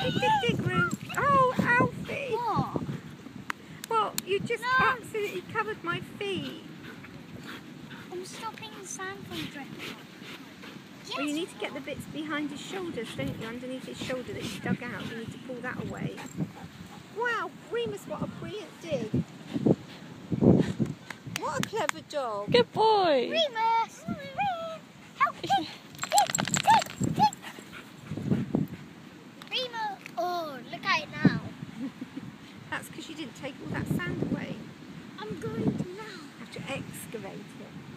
dig, dig, dig, Ruth. Oh, Alfie. What? Well, you just No. absolutely covered my feet. I'm stopping the sand from dripping. Yes. Well, you need to get the bits behind his shoulders, don't you? Underneath his shoulder that he's dug out. You need to pull that away. Wow, Remus, what a brilliant dig. What a clever dog. Good boy. Remus! Help! Dig! Dig! Dig! Dig! Remus! Oh, look at it now. That's because you didn't take all that sand away. I'm going to now. Have to excavate it.